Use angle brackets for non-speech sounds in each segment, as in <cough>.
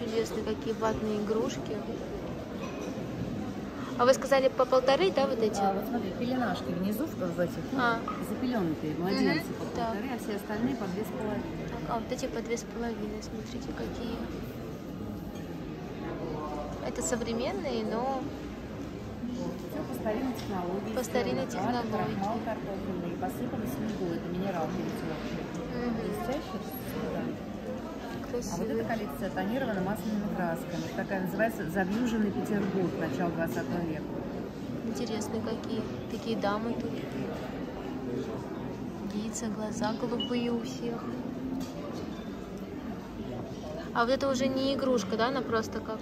чудесные какие ватные игрушки. А вы сказали по полторы, да, вот эти? А, вот смотри, пеленашки внизу в, этих, А. запеленутые младенцы по да. полторы, а все остальные по две с половиной. Так, а вот эти по две с половиной, смотрите, какие. Это современные, но Все по старинной технологии. По старинной технологии. Крахмал картофельный, посыпаны снегу, это минерал Блестящий, да. А вот красивые. эта коллекция тонирована масляными красками. Такая называется «Завьюженный Петербург» начала 20 века. Интересные какие. Такие дамы тут. Лица, глаза голубые у всех. А вот это уже не игрушка, да? Она просто как...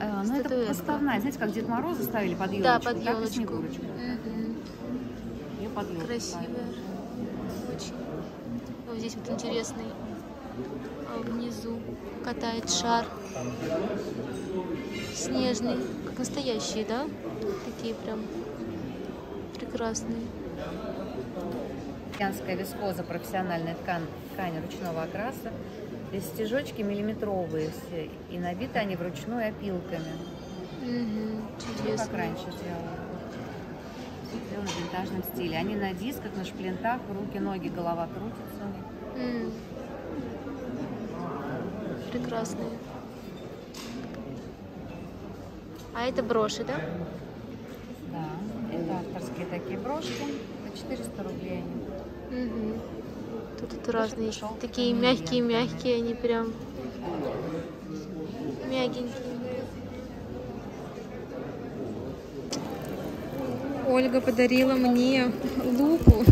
А, ну, это поставная. Знаете, как Дед Мороза ставили под елочку? Да, под Так и елочку. Снегурочку. Мгм. Ее под елочку Красивая. Очень. Вот здесь вот интересный. А внизу катает шар. Снежный. Как настоящие, да? Такие прям прекрасные. Янская вискоза, профессиональная ткань, ткань ручного окраса. Здесь стежочки миллиметровые все, и набиты они вручную опилками. Чудесно. как раньше делали. Все сделано в винтажном стиле. Они на дисках, на шплинтах, руки, ноги, голова крутится. них. М. Прекрасные. А это броши, да? Да, это авторские такие брошки. По 400 рублей они. Мгм. Тут это разные шелк, Такие мягкие-мягкие, они прям мягенькие. Ольга подарила мне лупу.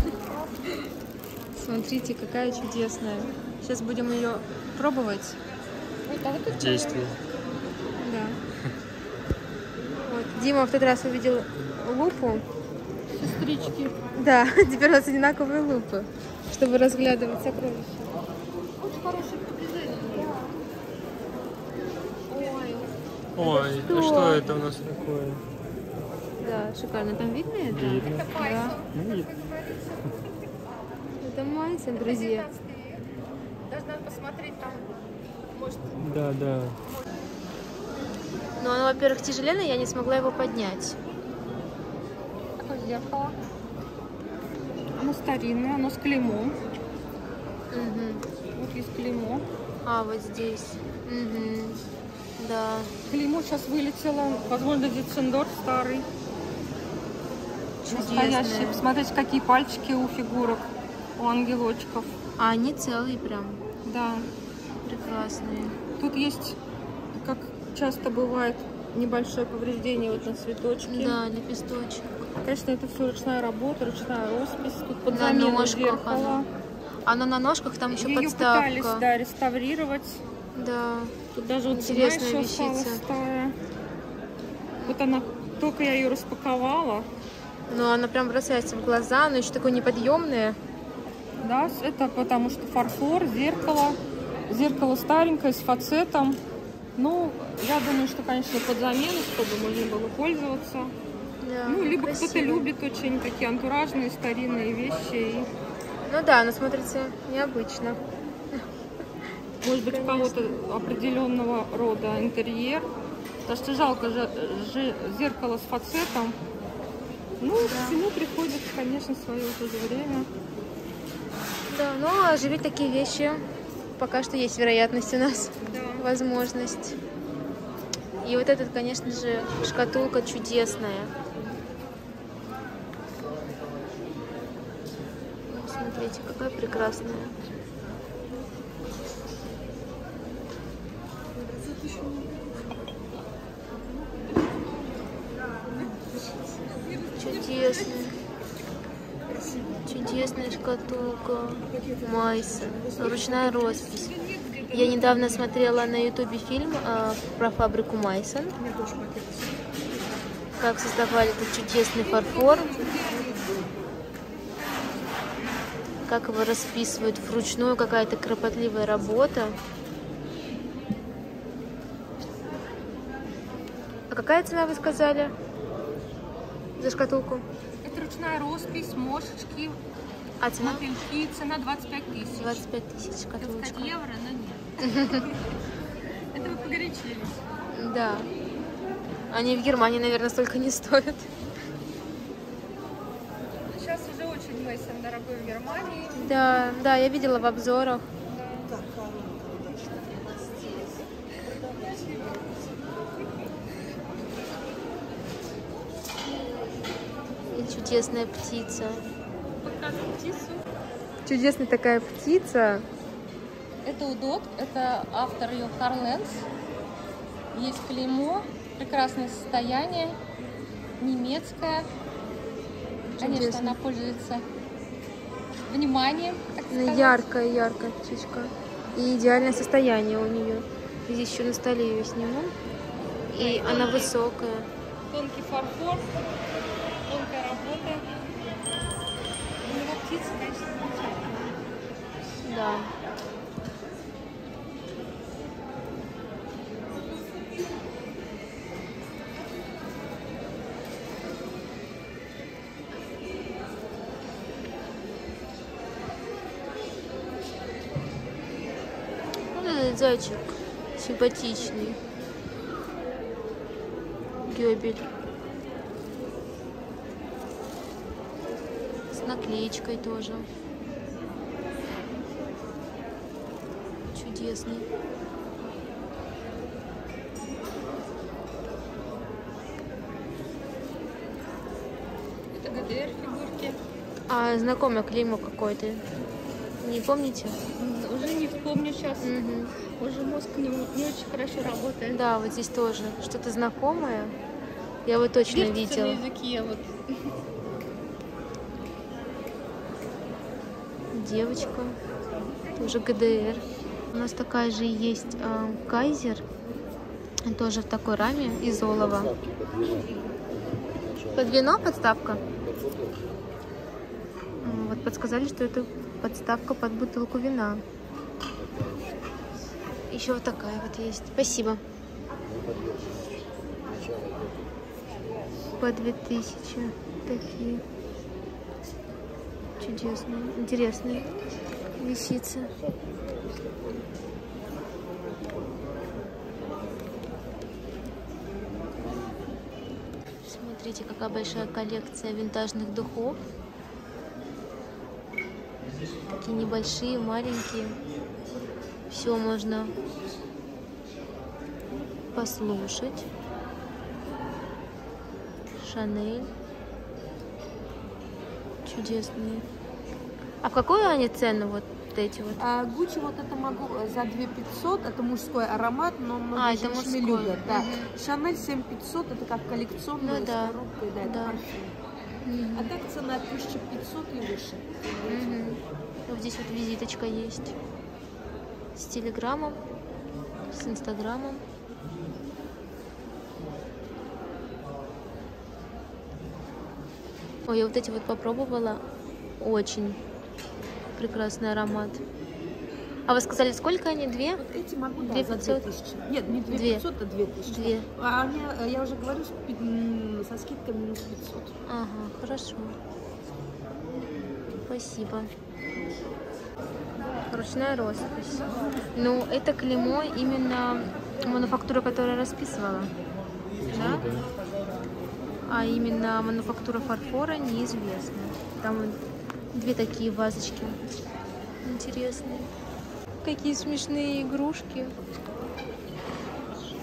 Смотрите, какая чудесная. Сейчас будем ее пробовать. Действие. Да. Вот. Дима в тот раз увидел лупу. Сестрички. Да, <laughs> теперь у нас одинаковые лупы, чтобы разглядывать сокровища. Очень хорошее приближение. Ой, Ой, что? а что это у нас такое? да, шикарно. Там видно это? Видно. Да. Ну, видно. Это Майсон, друзья. Даже надо посмотреть там, может, Да, да. Но оно, во-первых, тяжеленное, я не смогла его поднять. такое зеркало. Оно старинное, оно с клеймом. Мгм. Вот есть клеймо. А, вот здесь. Мгм. Да, Клеймо сейчас вылетело. Возможно, Дитсендорф старый. Настоящий. чудесное. Посмотрите, какие пальчики у фигурок, у ангелочков. А они целые прям, Да. Прекрасные. Тут есть, как часто бывает, небольшое повреждение вот на цветочке. Да, лепесточек. Конечно, это все ручная работа, ручная роспись. Тут под На ножках зеркала. оно. Оно на ножках, там еще Ее подставка. пытались, да, реставрировать. Да. Тут даже вот цена Интересная еще осталась вещица. старая. Вот она, только я ее распаковала. Но она прям бросается в глаза, она еще такое неподъемное. Да, это потому что фарфор, зеркало. Зеркало старенькое, с фацетом. Ну, я думаю, что, конечно, под замену, чтобы можно было пользоваться. Да, ну, либо кто-то любит очень такие антуражные старинные вещи. И, Ну да, она смотрится необычно. может быть, у кого-то определенного рода интерьер. Потому что жалко же, же зеркало с фацетом. Ну, всему приходит, конечно, свое тоже время. Да, но оживить такие вещи пока что есть вероятность у нас, Да. возможность. И вот этот, конечно же, шкатулка чудесная. Смотрите, какая прекрасная. Чудесная. Чудесная шкатулка Майсон. Ручная роспись. Я недавно смотрела на ютубе фильм э, про фабрику Майсон. Как создавали этот чудесный фарфор. Как его расписывают вручную, какая-то кропотливая работа. А какая цена вы сказали за шкатулку? Это ручная роспись, мошечки, А цена? мотыльки. Цена 25 тысяч. 25 тысяч шкатулочка. сказать евро, но нет. <laughs> Это вы погорячились. Да. Они в Германии, наверное, столько не стоят. Сейчас уже очень Мейсон дорогой в Германии. Да, да, я видела в обзорах. И чудесная птица. Птицу. Чудесная такая птица. Это удот, это автор ее Карл Ленц. Есть клеймо, прекрасное состояние, немецкое. Конечно, Чудесно. она пользуется вниманием, так Она сказать. яркая, яркая птичка. И идеальное состояние у нее. Здесь еще на столе ее сниму. И она высокая. Тонкий фарфор, зайчик симпатичный. Гёбель. С наклеечкой тоже. Чудесный. Это ГДР фигурки. А знакомое клеймо какое-то. Не помните? Вспомню сейчас. Мгм. Уже мозг не, не очень хорошо работает. Да, вот здесь тоже что-то знакомое. Я вот точно Вертится на видела. языке вот. Девочка. Тоже ГДР. У нас такая же есть а, кайзер. Тоже в такой раме из олова. Под вино подставка? М, Вот подсказали, что это подставка под бутылку вина. Еще вот такая вот есть. Спасибо. По 2000 такие. Чудесные, интересные вещицы. Смотрите, какая большая коллекция винтажных духов. Такие небольшие, маленькие. Все можно послушать. Шанель. Чудесные. А в какую они цену вот эти вот? А Гуччи вот это могу э, за 2 500, это мужской аромат, но многие А, это мужской. любят. Да. Мгм. Шанель 7 500, это как коллекционная Ну да, коробкой, да, это да. парфюм. А так цена 1500 и выше. Мгм. Вот здесь вот визиточка есть. С телеграммом, с инстаграмом. Ой, я вот эти вот попробовала. Очень прекрасный аромат. А вы сказали, сколько они? Две? Вот эти могу, да, Две за 500? 2000. Нет, не 2 Две. 500, а 2000. Две. А они, э, я уже говорю, со скидкой минус 500. Ага, хорошо. Спасибо. Ручная роспись. Ну, это клеймо именно мануфактура, которая расписывала. Да? А именно мануфактура фарфора неизвестна. Там две такие вазочки. Интересные. Какие смешные игрушки.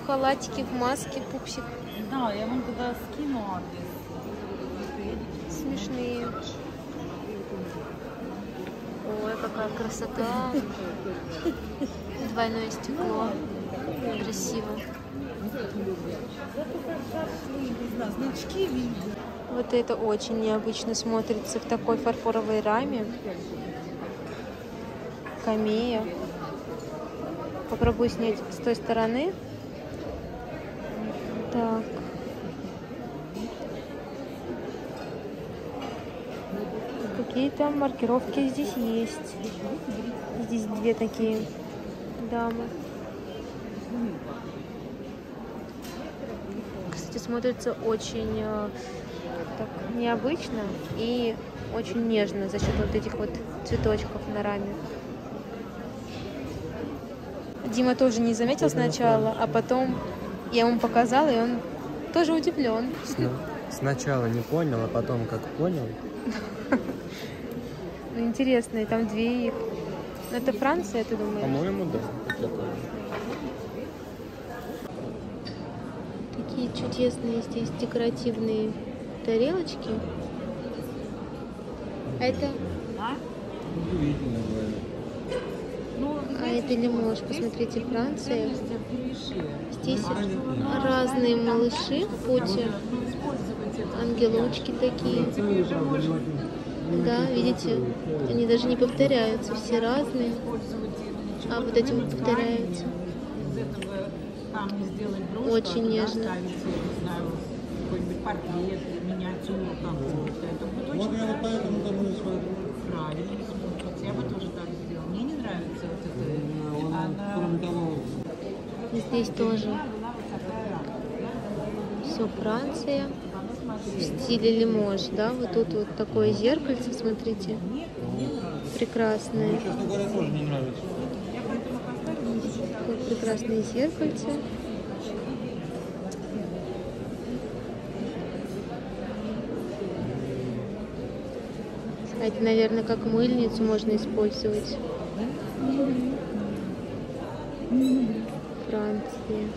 В халатике, в маске, пупсик. Да, я вам туда скину адрес. Смешные. Ой, какая красота. Двойное стекло. Красиво. Вот это очень необычно смотрится в такой фарфоровой раме. Камея. Попробую снять с той стороны. Так. Какие-то маркировки здесь есть. Здесь две такие дамы. Кстати, смотрится очень э, так необычно и очень нежно за счет вот этих вот цветочков на раме. Дима тоже не заметил сначала, а потом я ему показала, и он тоже удивлен. Сна- Сначала не понял, а потом как понял. <laughs> Ну, интересно, и там две их. Ну, это Франция, ты думаешь? По-моему, да. Такие чудесные здесь декоративные тарелочки. А это, Ну, а это лимож. Посмотрите, Франция. Здесь разные малыши в путе. Ангелочки такие. Да, видите, они даже не повторяются, все разные. А вот эти вот повторяются. Очень нежно. ставить, не знаю, какой-нибудь портрет, миниатюру какую-то. Это будет очень хорошо. Правильно. Я бы тоже так сделала. Мне не нравится вот это. Она Здесь тоже все Франция в стиле лимож, да, вот тут вот такое зеркальце, смотрите, прекрасное. Такое прекрасное зеркальце. Это, наверное, как мыльницу можно использовать. Франция.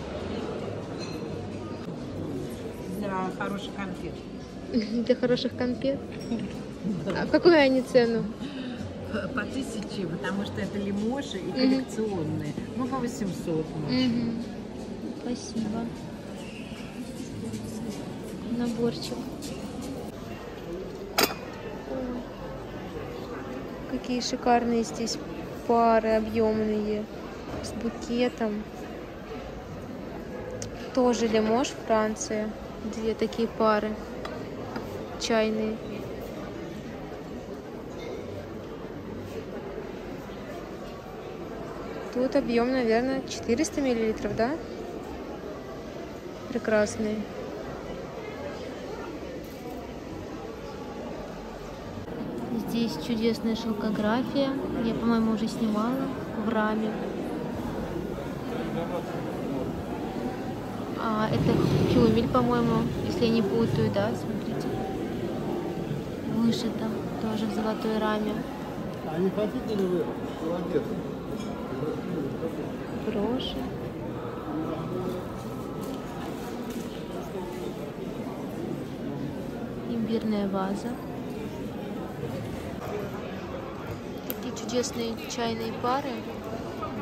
Хороших конфет. <laughs> Для хороших конфет. А какую они цену? По тысяче, потому что это лимоши и коллекционные. Ну, по 800. может. Спасибо. Наборчик. Какие шикарные здесь пары объемные с букетом. Тоже лимож Франция. Две такие пары чайные. Тут объем, наверное, 400 миллилитров, да? Прекрасные. Здесь чудесная шелкография. Я, по-моему, уже снимала в раме. А, это кюмель, по-моему, если я не путаю, да, смотрите. Вышито тоже в золотой раме. А не хотите ли вы километр? Броши. Имбирная ваза. Такие чудесные чайные пары.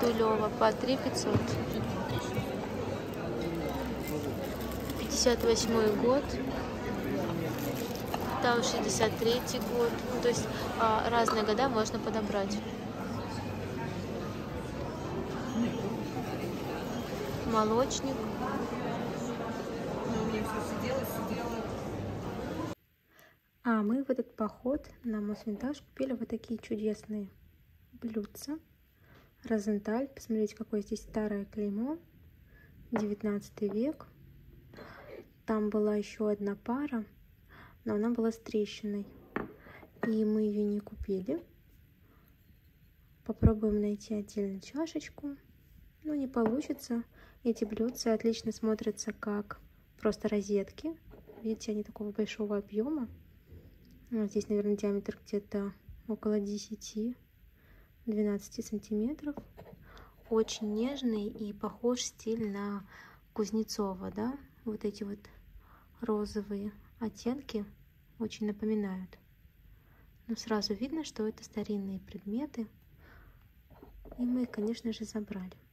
Дулева по 3 500. 58 год. Там 63 год. Ну, то есть а, разные года можно подобрать. молочник. А мы в этот поход на Мосвинтаж купили вот такие чудесные блюдца. Розенталь. Посмотрите, какое здесь старое клеймо. 19 век. Там была еще одна пара, но она была с трещиной. И мы ее не купили. Попробуем найти отдельно чашечку. Ну, не получится. Эти блюдца отлично смотрятся как просто розетки. Видите, они такого большого объема. Вот здесь, наверное, диаметр где-то около 10-12 сантиметров. Очень нежный и похож стиль на Кузнецова, да? Вот эти вот розовые оттенки очень напоминают. Но сразу видно, что это старинные предметы. И мы конечно же, забрали.